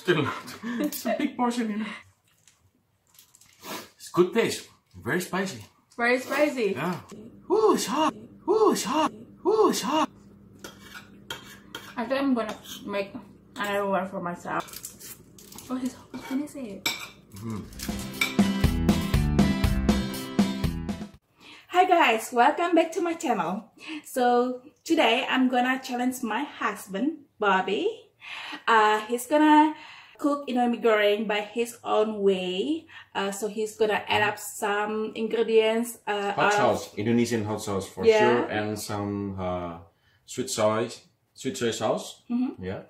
Still not. It's a big portion, you know. It's good taste. Very spicy. Very spicy. Yeah. Ooh, it's hot. Ooh, it's hot. Ooh, it's hot. I think I'm gonna make another one for myself. Oh, it's he's finished it. Mm-hmm. Hi guys, welcome back to my channel. So today I'm gonna challenge my husband, Bobby. Uh, he's gonna cook indomie goreng by his own way. Uh, so he's gonna add up some ingredients. Uh, Hot sauce. Indonesian hot sauce for Yeah. sure. And some uh, sweet soy. Sweet soy sauce. Mm-hmm. Yeah.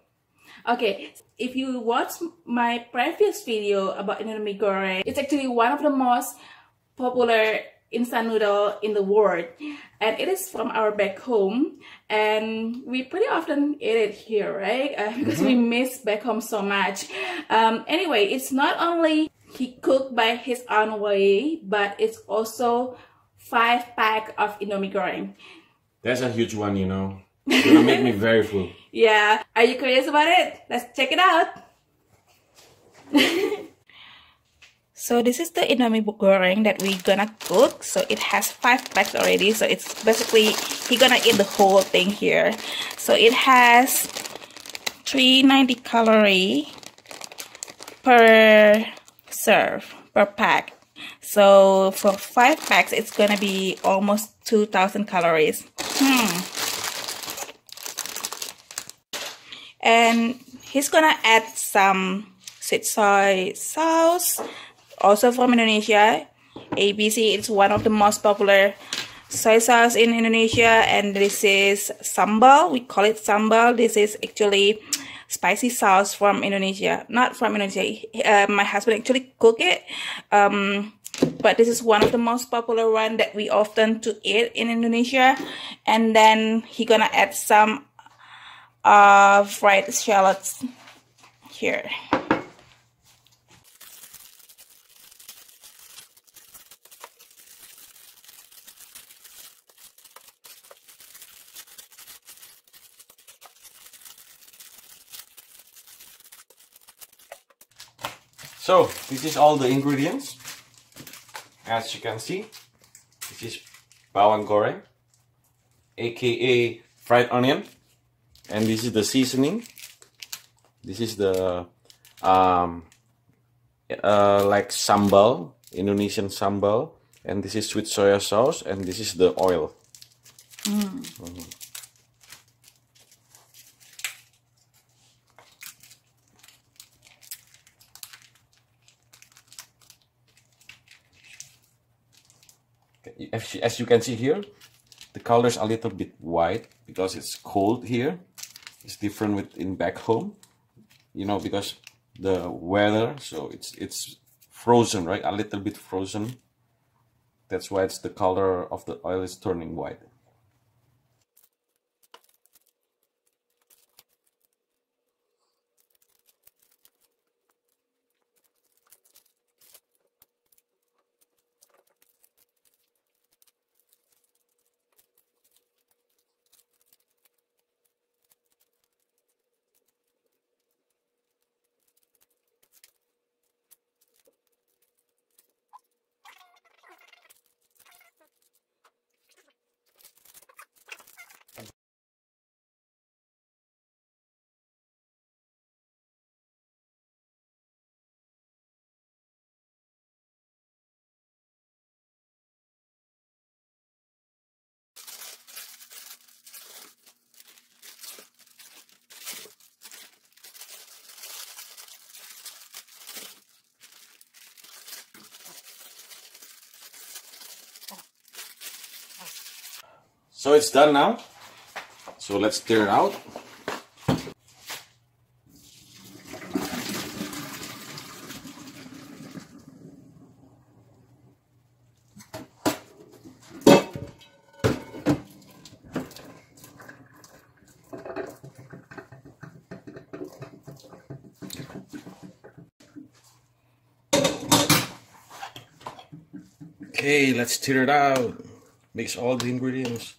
Okay, if you watch my previous video about indomie goreng, it's actually one of the most popular instant noodle in the world, and it is from our back home, and we pretty often eat it here, right? Uh, because we miss back home so much. Um, anyway, it's not only he cooked by his own way, but it's also five pack of indomie goreng. That's a huge one, you know. It's gonna make me very full. Yeah, are you curious about it? Let's check it out. so this is the indomie goreng that we're gonna cook. So it has five packs already. So it's basically he gonna eat the whole thing here. So it has 390 calorie per serve per pack. So for five packs, it's gonna be almost 2,000 calories. Hmm. and he's gonna add some sweet soy sauce also from indonesia abc is one of the most popular soy sauce in indonesia and this is sambal. We call it sambal. This is actually spicy sauce from indonesia. Not from indonesia. Uh, my husband actually cook it. Um but this is one of the most popular one that we often to eat in indonesia. And then he gonna add some uh, fried shallots here. So, this is all the ingredients. As you can see, this is bawang goreng, aka fried onion, and this is the seasoning. This is the um, uh, like sambal, Indonesian sambal, and this is sweet soya sauce, and this is the oil. Mhm. As you- as you can see here, the color's a little bit white because it's cold here. It's different with in back home, you know, because the weather. So it's it's frozen, right? A little bit frozen. That's why it's the color of the oil is turning white. So it's done now. So let's stir it out. Okay, let's stir it out. Mix all the ingredients.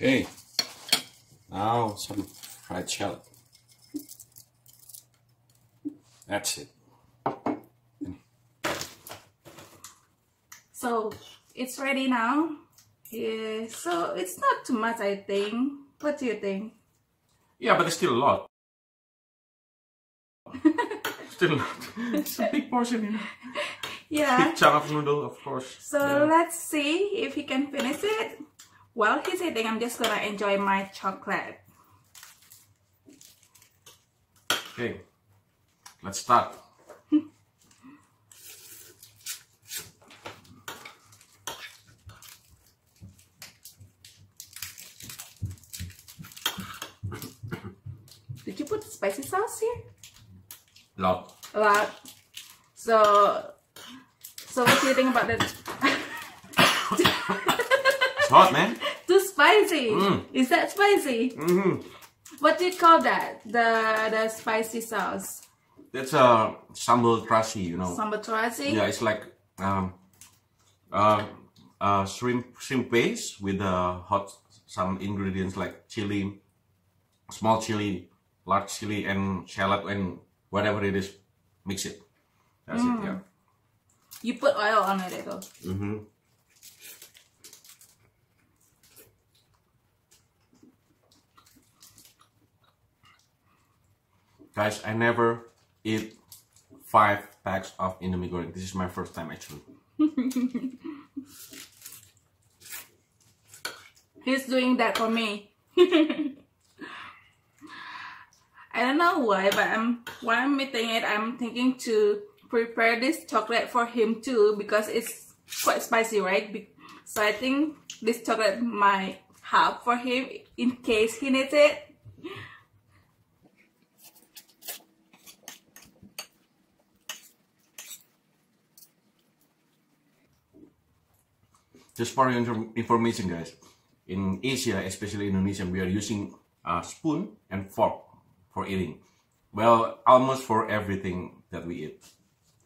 Okay. Now some fried shallot. That's it. So it's ready now. Yeah, so it's not too much, I think. What do you think? Yeah, but it's still a lot. still a lot. It's a big portion, you know. Yeah. Big chunk of noodle, of course. So Yeah. let's see if he can finish it. While he's eating, I'm just gonna enjoy my chocolate. Okay. Let's start. Did you put spicy sauce here? A Lot. A lot. So, so what do you think about that? It's hot, man. Spicy. Mm. Is that spicy? Mm-hmm. What do you call that? The the spicy sauce. That's a sambal terasi, you know. Sambal terasi. Yeah, it's like um, uh, uh, shrimp shrimp paste with uh, hot some ingredients like chili, small chili, large chili, and shallot and whatever it is. Mix it. That's it. Yeah. You put oil on it, though. Mm-hmm. Guys, I never eat five packs of Indomie goreng. This is my first time actually. He's doing that for me. I don't know why, but I'm while I'm eating it, I'm thinking to prepare this chocolate for him too because it's quite spicy, right? So I think this chocolate might help for him in case he needs it. Just for your information, guys, in Asia, especially Indonesia, we are using a spoon and fork for eating. Well, almost for everything that we eat.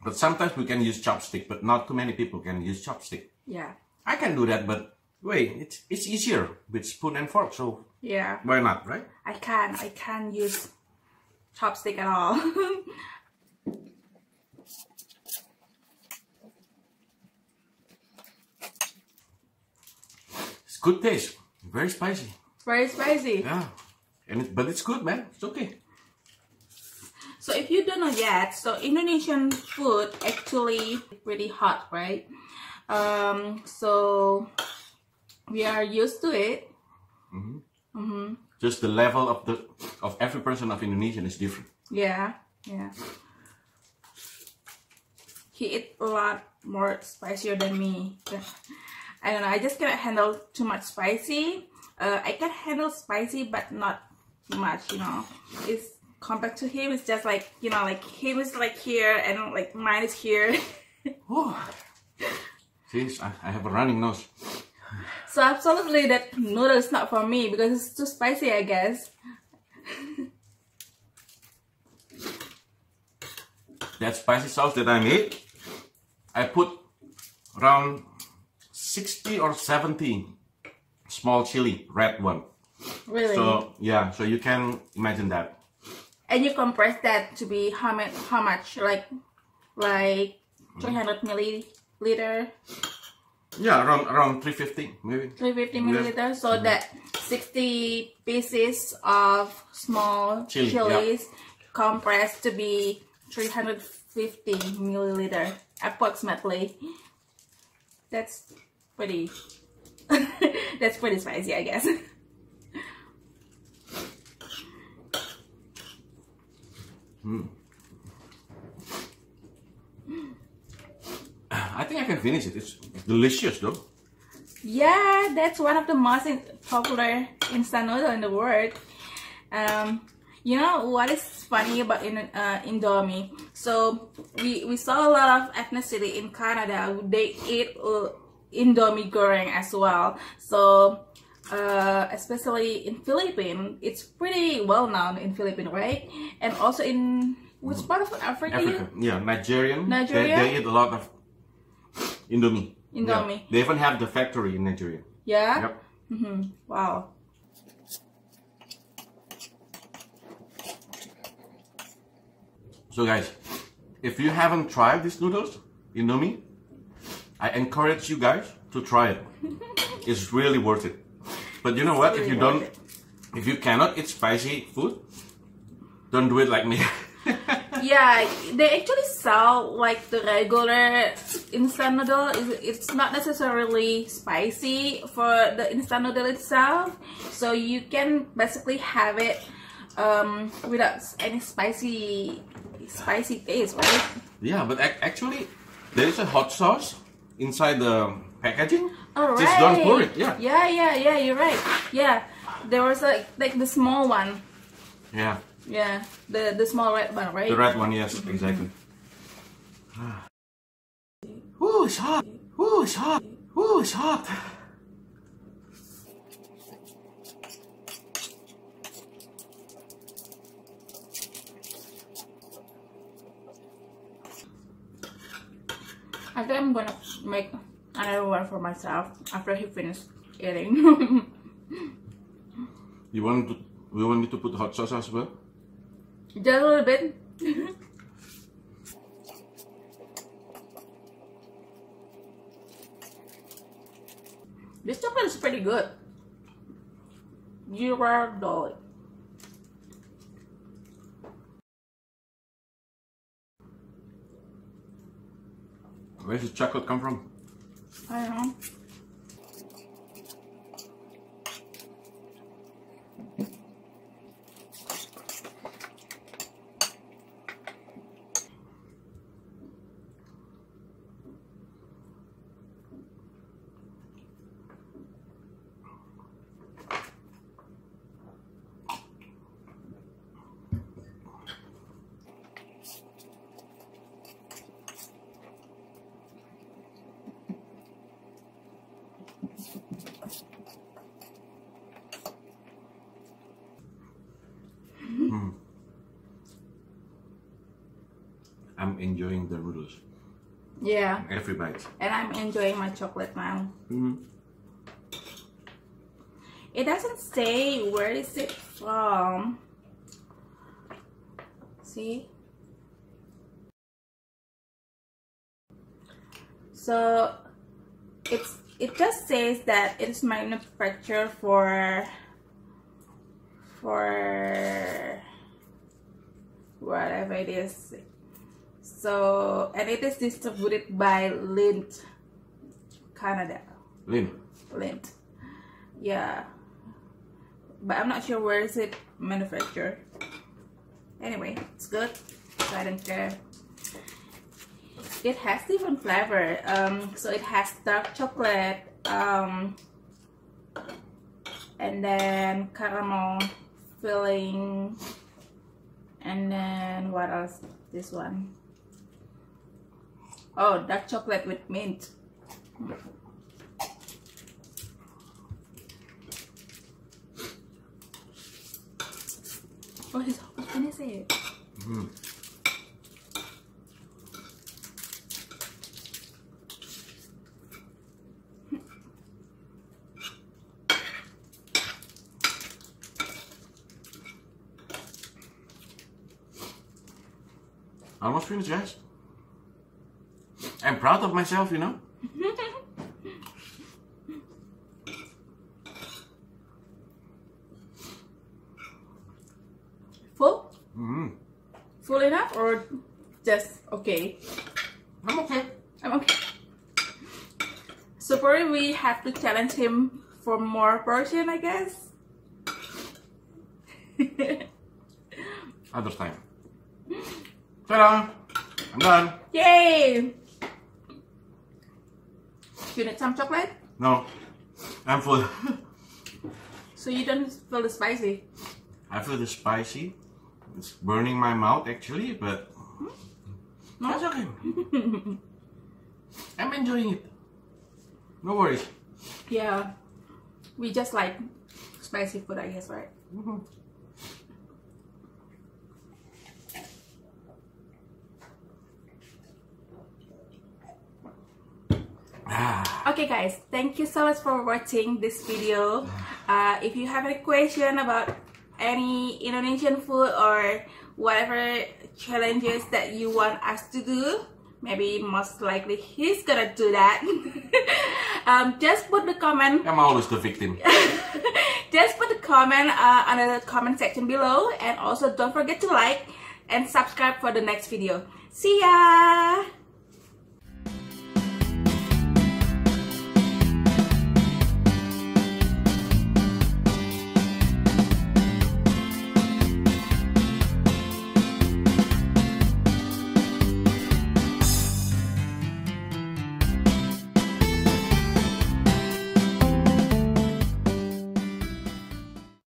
But sometimes we can use chopstick, but not too many people can use chopstick. Yeah, I can do that, but wait, it's it's easier with spoon and fork, so yeah. why not, right? I can't. I can't use chopstick at all. good taste, very spicy. Very spicy. Yeah, and it, but it's good, man. It's okay. So if you don't know yet, so Indonesian food actually pretty hot, right? Um, so we are used to it. Mhm. Mhm. Just the level of the of every person of Indonesian is different. Yeah, yeah. He eat a lot more spicier than me. I don't know. I just cannot handle too much spicy. Uh, I can handle spicy, but not too much. You know, it's compared to him. It's just like you know, like him is like here and like mine is here. Oh. See, I, I have a running nose. so absolutely, that noodle is not for me because it's too spicy. I guess. That spicy sauce that I made, I put around 60 or 70 small chili, red one. Really. So yeah, so you can imagine that. and you compress that to be how much? How much? Like, like 300 milliliter. Yeah, around around 350 maybe. 350 milliliters so mm-hmm. that 60 pieces of small Chili, chilies compressed to be 350 milliliter approximately that's pretty that's pretty spicy i guess I think I can finish it. It's delicious though. Yeah, that's one of the most in- popular instant noodle in the world. Um, you know what is funny about in, uh, Indomie? So we we saw a lot of ethnicity in Canada. They eat uh, indomie goreng as well. So uh, especially in Philippines it's pretty well known in Philippines right? And also in which part of Africa, Africa. yeah Nigerian. Nigeria? they, they, eat a lot of indomie. Indomie. Yeah. they even have the factory in Nigeria. Yeah? Yep. mm -hmm. wow. So guys if you haven't tried these noodles indomie I encourage you guys to try it. it's really worth it. But you know what? If you don't, it. if you cannot eat spicy food, don't do it like me. Yeah, they actually sell like the regular instant noodle. It's- It's not necessarily spicy for the instant noodle itself, so you can basically have it um, without any spicy spicy taste, right? yeah, but actually, there is a hot sauce inside the packaging. Oh, Just don't pour it. Yeah. Yeah, yeah, yeah. You're right. Yeah, there was like like the small one. Yeah. Yeah, the the small red one, right? The red one, yes, exactly. Ah. Ooh, it's hot. Ooh, it's hot. Ooh, it's hot. I think I'm gonna make another one for myself after he finished eating. You want to? We want me to put hot sauce as well. Just a little bit. this chocolate is pretty good. Ghirardelli. Where does chocolate come from? I don't know. I'm enjoying the noodles. Yeah, Every bite. and I'm enjoying my chocolate now. Mhm. It doesn't say where is it from. See? So it's it just says that it is manufactured for for whatever it is. So and it is distributed by Lindt Canada. Lynn, Lindt. Yeah. But I'm not sure where is it manufactured. Anyway, it's good. So I don't care. It has different flavor. Um, so it has dark chocolate, um, and then caramel filling, and then what else? This one. Oh, dark chocolate with mint. Oh, he's what can I say? almost finished, guys. I'm proud of myself, you know. Full? Mm. Full enough or just okay? I'm okay. I'm okay. So probably we have to challenge him for more portion, I guess. Other time. Ta-da! I'm done. Yay! You need some chocolate? No, I'm full. So you don't feel the spicy? I feel the spicy. It's burning my mouth actually, but that's okay. I'm enjoying it. No worries. Yeah. We just like spicy food, I guess, right? Ah, Okay guys, thank you so much for watching this video. Uh, if you have any question about any Indonesian food or whatever challenges that you want us to do maybe most likely he's gonna do that. Um, just put the comment. I'm always the victim. just put the comment uh, under the comment section below. And also don't forget to like and subscribe for the next video. See ya